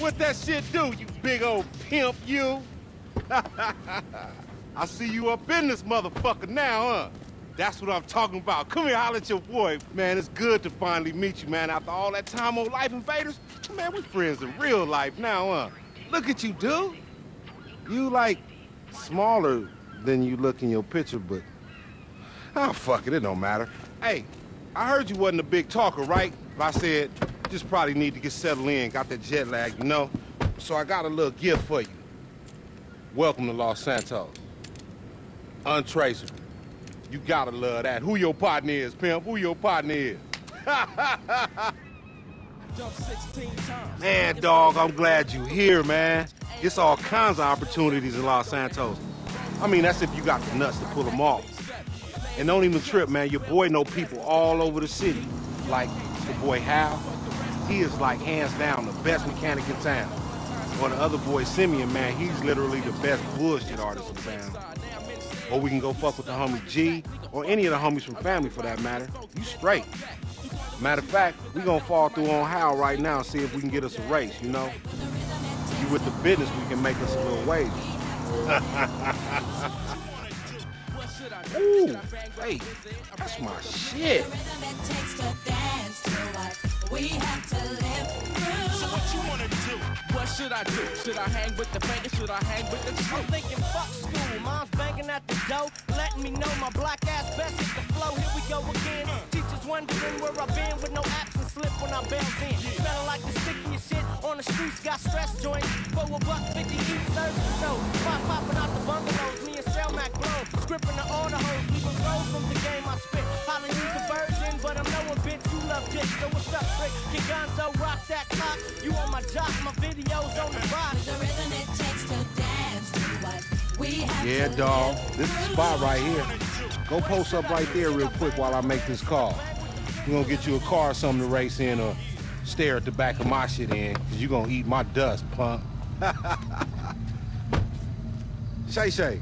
What that shit do, you big old pimp, you? I see you up in this motherfucker now, huh? That's what I'm talking about. Come here, holler at your boy. Man, it's good to finally meet you, man. After all that time on Life Invaders, man, we friends in real life now, huh? Look at you, dude. You, like, smaller than you look in your picture, but... Oh, fuck it, it don't matter. Hey, I heard you wasn't a big talker, right? But I said, just probably need to get settled in, got that jet lag, you know? So I got a little gift for you. Welcome to Los Santos. Untraceable. You gotta love that. Who your partner is, pimp? Who your partner is? man, dog, I'm glad you here, man. It's all kinds of opportunities in Los Santos. I mean, that's if you got the nuts to pull them off. And don't even trip, man. Your boy know people all over the city. Like your boy Hao. He is like hands down the best mechanic in town. Or the other boy Simeon, man, he's literally the best bullshit artist in town. Or we can go fuck with the homie G, or any of the homies from family for that matter. You straight. Matter of fact, we gonna fall through on Hao right now and see if we can get us a race, you know? You with the business, we can make us a little wages. Ooh, hey, that's my shit. So what you wanna do? What should I do? Should I hang with the bangers? Should I hang with the I'm thinking fuck school. Mom's banging at the door, letting me know my black ass best hit the flow. Here we go again. Teachers wondering where I've been with no absence slip when I bounce in. Smelling like the stickiest shit on the streets. Got stress joints for a buck fifty each service. So pop popping out the bungalows. Me and Shell Mac blow, scripting the order hoes. Leaving flows from the game I spit. Holla use the version, but I'm no one bitch. You love dick. So what's up, Trick? Kid Gonzo, rock that clock. You on my jock, my videos on the box. Yeah, dog. This is the spot right here. Go post up right there real quick while I make this call. We're gonna get you a car or something to race in or stare at the back of my shit in, cause you gonna eat my dust, punk. Shay Shay,